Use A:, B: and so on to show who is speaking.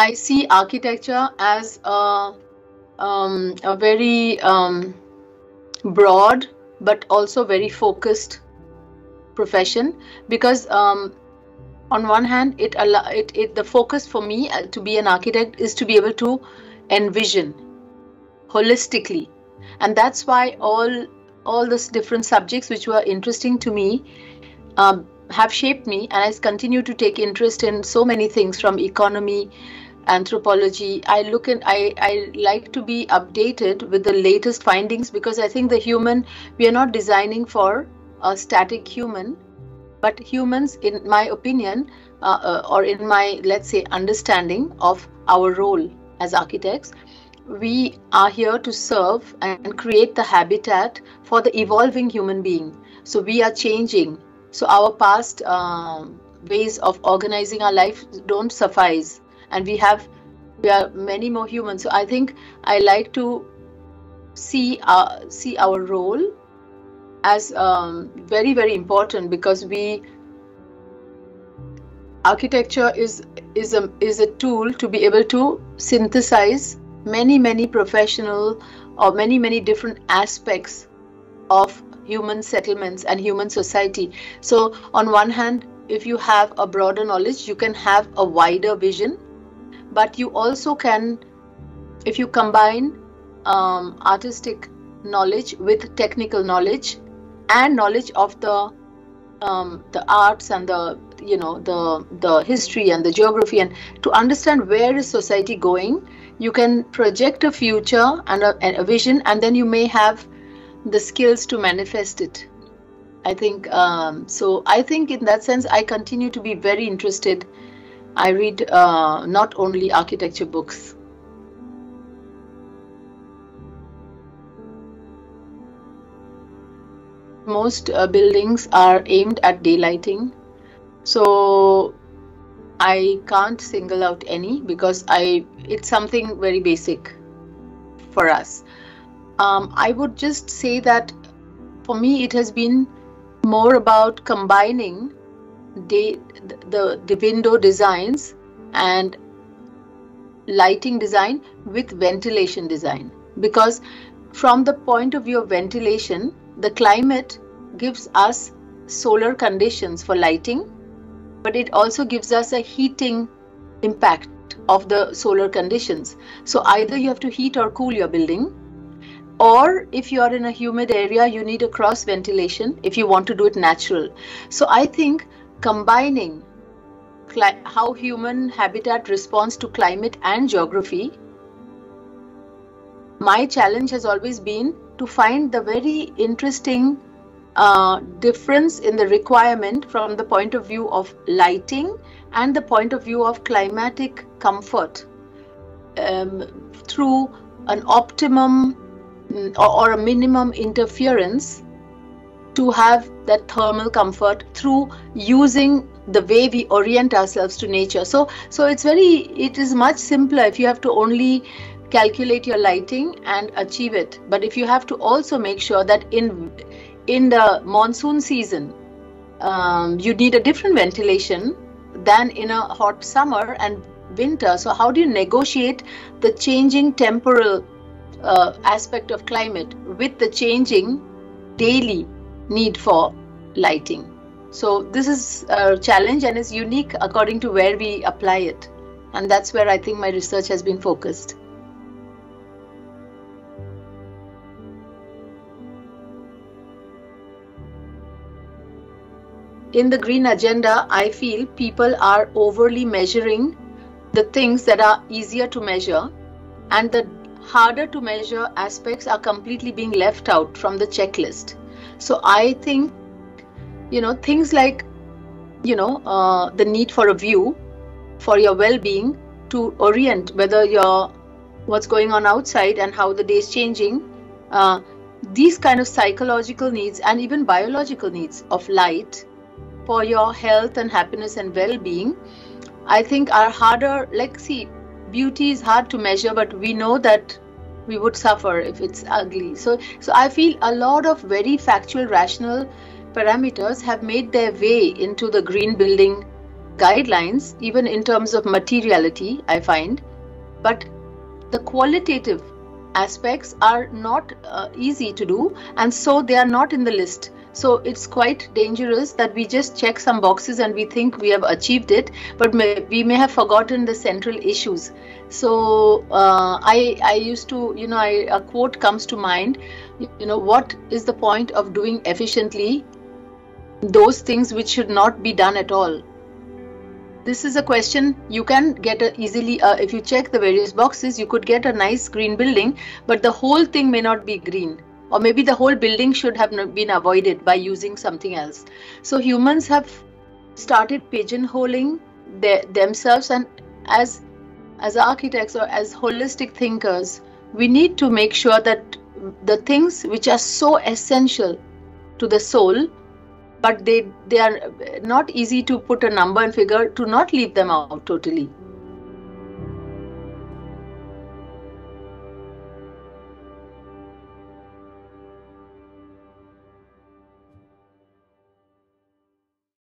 A: I see architecture as a, um, a very um, broad but also very focused profession because um, on one hand it, it, it the focus for me uh, to be an architect is to be able to envision holistically. And that's why all all these different subjects which were interesting to me um, have shaped me and i continue to take interest in so many things from economy anthropology i look at i i like to be updated with the latest findings because i think the human we are not designing for a static human but humans in my opinion uh, uh, or in my let's say understanding of our role as architects we are here to serve and create the habitat for the evolving human being. So we are changing. So our past um, ways of organizing our life don't suffice and we have we are many more humans. So i think i like to see our see our role as um, very very important because we architecture is is a is a tool to be able to synthesize many many professional or many many different aspects of human settlements and human society. So on one hand if you have a broader knowledge you can have a wider vision but you also can if you combine um, artistic knowledge with technical knowledge and knowledge of the um, the arts and the you know the the history and the geography and to understand where is society going you can project a future and a, a vision and then you may have the skills to manifest it. I think um, so i think in that sense i continue to be very interested I read uh, not only architecture books. Most uh, buildings are aimed at daylighting. So I can't single out any because I it's something very basic for us. Um, I would just say that for me it has been more about combining day, the, the window designs and lighting design with ventilation design. Because from the point of view of ventilation the climate gives us solar conditions for lighting but it also gives us a heating impact of the solar conditions. So either you have to heat or cool your building or if you are in a humid area you need a cross ventilation if you want to do it natural. So i think combining how human habitat responds to climate and geography, my challenge has always been to find the very interesting uh, difference in the requirement from the point of view of lighting and the point of view of climatic comfort um, through an optimum or a minimum interference to have that thermal comfort through using the way we orient ourselves to nature. So so it's very it is much simpler if you have to only calculate your lighting and achieve it. But if you have to also make sure that in in the monsoon season um, you need a different ventilation than in a hot summer and winter. So how do you negotiate the changing temporal uh, aspect of climate with the changing daily need for lighting. So this is a challenge and is unique according to where we apply it. And that's where I think my research has been focused. In the green agenda, I feel people are overly measuring the things that are easier to measure and the harder to measure aspects are completely being left out from the checklist so i think you know things like you know uh, the need for a view for your well-being to orient whether you're what's going on outside and how the day is changing uh, these kind of psychological needs and even biological needs of light for your health and happiness and well-being i think are harder like see beauty is hard to measure but we know that we would suffer if it's ugly so so i feel a lot of very factual rational parameters have made their way into the green building guidelines, even in terms of materiality, I find, but the qualitative aspects are not uh, easy to do, and so they are not in the list. So it's quite dangerous that we just check some boxes and we think we have achieved it, but may, we may have forgotten the central issues. So uh, I I used to you know I, a quote comes to mind, you know what is the point of doing efficiently those things which should not be done at all this is a question you can get a easily uh, if you check the various boxes you could get a nice green building but the whole thing may not be green or maybe the whole building should have been avoided by using something else. So humans have started pigeonholing their, themselves and as as architects or as holistic thinkers we need to make sure that the things which are so essential to the soul but they they are not easy to put a number and figure to not leave them out totally